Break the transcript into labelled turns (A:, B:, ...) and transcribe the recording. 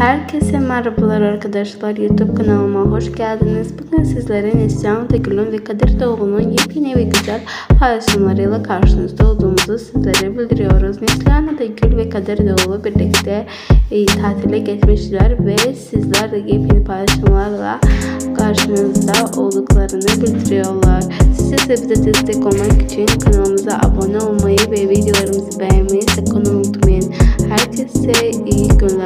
A: Herkese merhabalar arkadaşlar YouTube kanalıma hoş geldiniz. Bugün sizlere Neslihan Tegül'ün ve Kadir Doğulu'nun yepyeni ve güzel paylaşımlarıyla karşınızda olduğumuzu sizlere bildiriyoruz. Neslihan Tegül ve Kadir Doğulu birlikte e, tatile geçmişler ve sizler de yepyeni paylaşımlarla karşınızda olduklarını bildiriyorlar. Siz ise bize destek olmak için kanalımıza abone olmayı ve videolarımızı beğenmeyi sakın unutmayın. dulce y con.